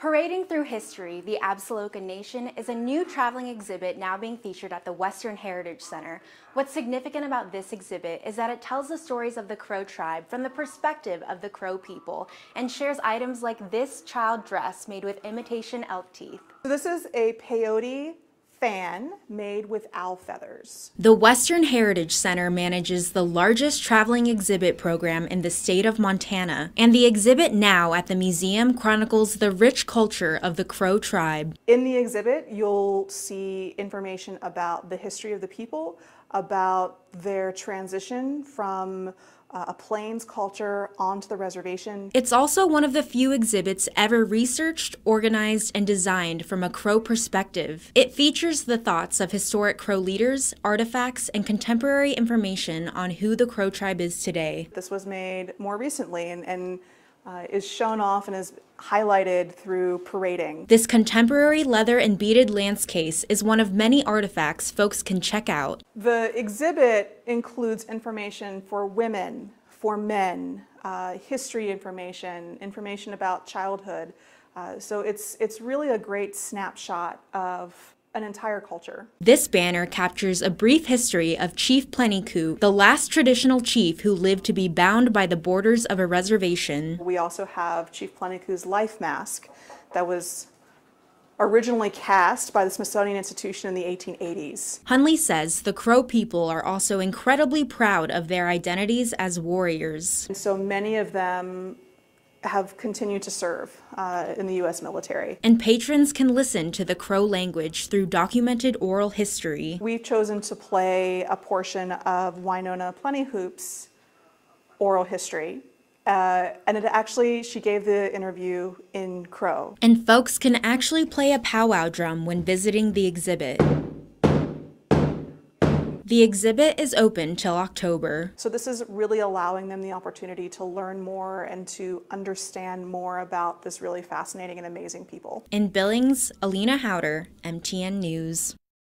Parading through history, the Apsáalooke Nation is a new traveling exhibit now being featured at the Western Heritage Center. What's significant about this exhibit is that it tells the stories of the Crow tribe from the perspective of the Crow people and shares items like this child dress made with imitation elk teeth. So this is a peyote fan made with owl feathers. The Western Heritage Center manages the largest traveling exhibit program in the state of Montana, and the exhibit now at the museum chronicles the rich culture of the Crow tribe. In the exhibit, you'll see information about the history of the people, about their transition from uh, a plains culture onto the reservation. It's also one of the few exhibits ever researched, organized, and designed from a Crow perspective. It features the thoughts of historic Crow leaders, artifacts, and contemporary information on who the Crow tribe is today. This was made more recently and, and uh, is shown off and is highlighted through parading. This contemporary leather and beaded lance case is one of many artifacts folks can check out. The exhibit includes information for women, for men, uh, history information, information about childhood. Uh, so it's, it's really a great snapshot of an entire culture. This banner captures a brief history of Chief Plenty Coups, the last traditional chief who lived to be bound by the borders of a reservation. We also have Chief Plenty Coups' life mask that was originally cast by the Smithsonian Institution in the 1880s. Hunley says the Crow people are also incredibly proud of their identities as warriors. And so many of them have continued to serve uh, in the U.S. military. And patrons can listen to the Crow language through documented oral history. We've chosen to play a portion of Winona Plenty Hoops' oral history. Uh, and it actually, she gave the interview in Crow. And folks can actually play a powwow drum when visiting the exhibit. The exhibit is open till October. So this is really allowing them the opportunity to learn more and to understand more about this really fascinating and amazing people. In Billings, Alina Howder, MTN News.